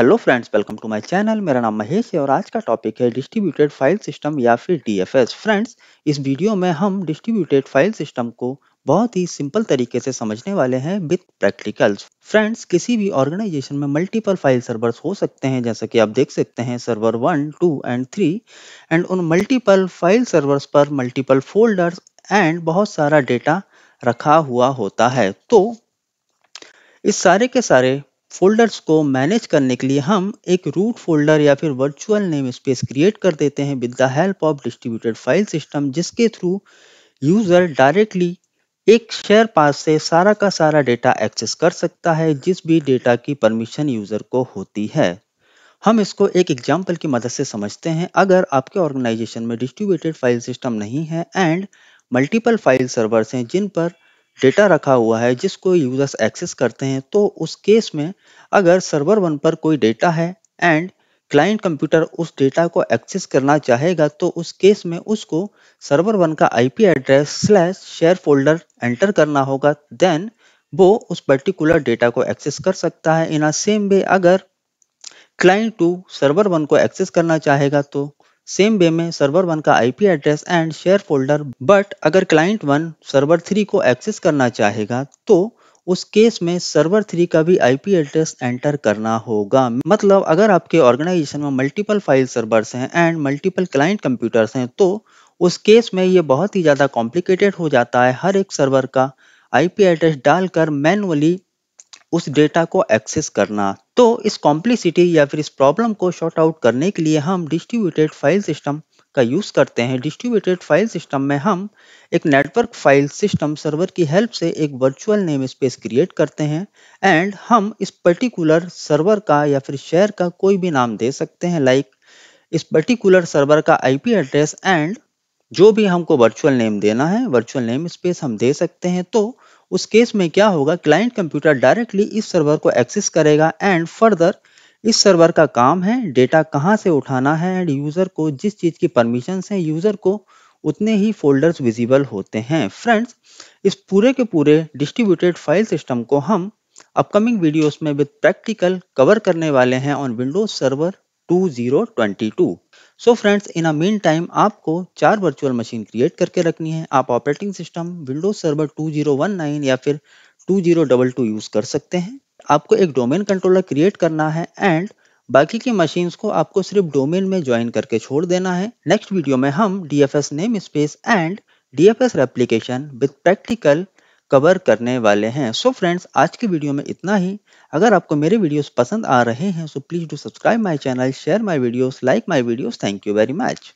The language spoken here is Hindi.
Hello friends welcome to my channel मेरा नाम महेश है और आज का टॉपिक है डिस्ट्रीब्यूटेड फ़ाइल सिस्टम या फिर डीएफएस फ्रेंड्स इस वीडियो में हम डिस्ट्रीब्यूटेड फ़ाइल सिस्टम को बहुत ही सिंपल तरीके से समझने वाले हैं विथ प्रैक्टिकल्स फ्रेंड्स किसी भी ऑर्गेनाइजेशन में मल्टीपल फ़ाइल सर्वर्स हो सकते हैं, जैसा कि आप देख सकते हैं server one two and three and उन मल्टीपल फ़ाइल सर्वर्स पर मल्टीपल फोल्डर्स एंड बहुत सारा डेटा रखा हुआ होता है। तो इस सारे के सारे फोल्डर्स को मैनेज करने के लिए हम एक रूट फोल्डर या फिर वर्चुअल नेम स्पेस क्रिएट कर देते हैं with the help of distributed file system, जिसके थ्रू यूज़र डायरेक्टली एक शेयर पास से सारा का सारा डेटा एक्सेस कर सकता है, जिस भी डेटा की परमिशन यूज़र को होती है। हम इसको एक एग्ज़ाम्पल की मदद से समझते हैं। अगर आपके ऑर्गेनाइजेशन में डिस्ट्रीब्यूटेड फ़ाइल सिस्टम नहीं है, एंड मल्टीपल फ़ाइल सर्वर्स हैं जिन पर डेटा रखा हुआ है जिसको यूज़र्स एक्सेस करते हैं तो उस केस में अगर सर्वर वन पर कोई डेटा है एंड क्लाइंट कंप्यूटर उस डेटा को एक्सेस करना चाहेगा तो उस केस में उसको सर्वर वन का IP address slash share folder enter करना होगा देन वो उस पर्टिकुलर डेटा को एक्सेस कर सकता है। इन अ सेम वे अगर क्लाइंट टू सर्वर वन को एक्सेस करना चाहेगा तो सेम वे में सर्वर वन का IP address and share folder but अगर क्लाइंट वन सर्वर थ्री को एक्सेस करना चाहेगा तो उस केस में सर्वर थ्री का भी आईपी एड्रेस एंटर करना होगा। मतलब अगर आपके ऑर्गेनाइजेशन में मल्टीपल फ़ाइल सर्वर्स हैं एंड मल्टीपल क्लाइंट कंप्यूटर्स हैं तो उस केस में ये बहुत ही ज़्यादा कॉम्प्लिकेटेड हो जाता है हर एक सर्वर का आईपी एड्रेस डालकर मैनुअली उस डेटा को एक्सेस करना। तो इस कॉम्प्लिसिटी या फिर इस प्रॉब्लम को शॉर्ट आउट करने के लिए हम डिस्ट्रीब्यूटेड फ़ाइल सिस्टम का यूज़ करते हैं। डिस्ट्रीब्यूटेड फ़ाइल सिस्टम में हम एक नेटवर्क फ़ाइल सिस्टम सर्वर की हेल्प से एक वर्चुअल नेम स्पेस क्रिएट करते हैं एंड हम इस पर्टिकुलर सर्वर का या फिर शेयर का कोई भी नाम दे सकते हैं लाइक like इस पर्टिकुलर सर्वर का आईपी एड्रेस एंड जो भी हमको वर्चुअल नेम देना है वर्चुअल नेम स्पेस हम दे सकते हैं तो उस केस में क्या होगा? क्लाइंट कंप्यूटर डायरेक्टली इस सर्वर को एक्सेस करेगा एंड फर्दर इस सर्वर का काम है, डेटा कहाँ से उठाना है एंड यूज़र को जिस चीज़ की परमिशन है, यूज़र को उतने ही फोल्डर्स विजिबल होते हैं। फ्रेंड्स, इस पूरे के पूरे डिस्ट्रीब्यूटेड फ़ाइल सिस्टम को हम अपकमिंग वीडियोस में विद प्रैक्टिकल कवर करने वाले हैं on Windows server 2022 so friends in a meantime आपको चार वर्चुअल मशीन क्रिएट करके रखनी है। आप ऑपरेटिंग सिस्टम विंडोज़ सर्वर 2019 या फिर 2022 यूज़ कर सकते हैं। आपको एक डोमेन कंट्रोलर क्रिएट करना है एंड बाकी की मशीन्स को आपको सिर्फ़ डोमेन में ज्वाइन करके छोड़ देना है। नेक्स्ट वीडियो में हम D F S namespace and D F S replication with practical cover करने वाले हैं। सो so फ्रेंड्स आज की वीडियो में इतना ही। अगर आपको मेरे वीडियोस पसंद आ रहे हैं so please do subscribe my channel share my videos like my videos thank you very much